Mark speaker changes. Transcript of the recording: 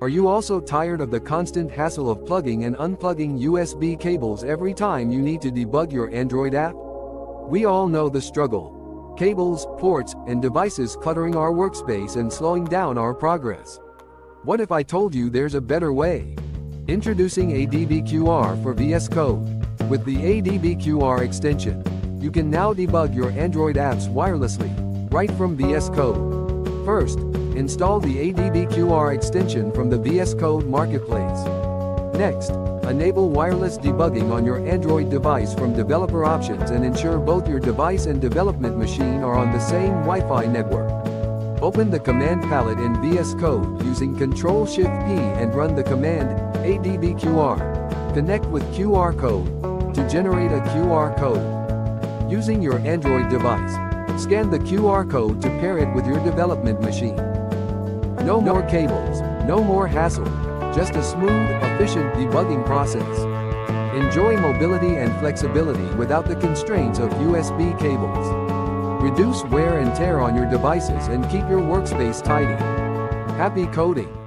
Speaker 1: Are you also tired of the constant hassle of plugging and unplugging USB cables every time you need to debug your Android app? We all know the struggle. Cables, ports, and devices cluttering our workspace and slowing down our progress. What if I told you there's a better way? Introducing ADBQR for VS Code. With the ADBQR extension, you can now debug your Android apps wirelessly, right from VS Code. First, install the ADBQR extension from the VS Code Marketplace. Next, enable wireless debugging on your Android device from developer options and ensure both your device and development machine are on the same Wi-Fi network. Open the command palette in VS Code using Ctrl-Shift-P and run the command ADBQR. Connect with QR code to generate a QR code. Using your Android device, scan the QR code to pair it with your development machine. No more cables, no more hassle, just a smooth, efficient debugging process. Enjoy mobility and flexibility without the constraints of USB cables. Reduce wear and tear on your devices and keep your workspace tidy. Happy coding!